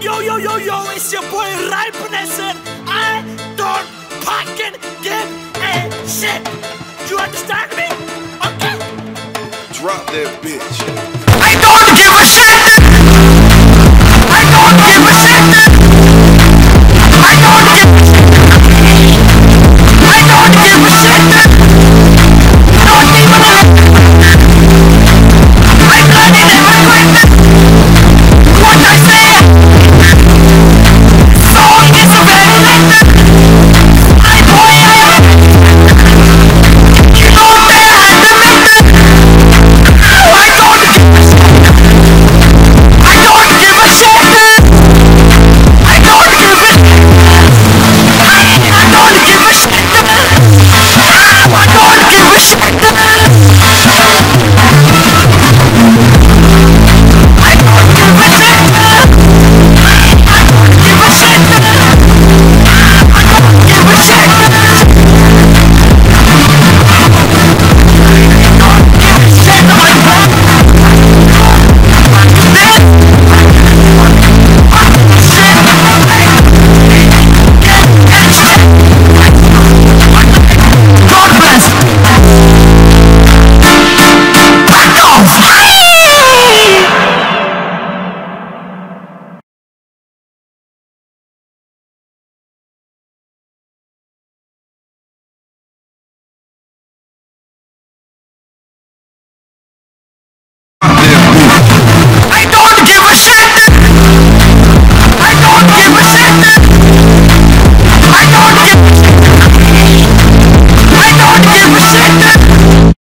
Yo, yo, yo, yo, it's your boy Rai Panesar and I don't fucking give a shit. You understand me? Okay? Drop that bitch. I don't give a shit!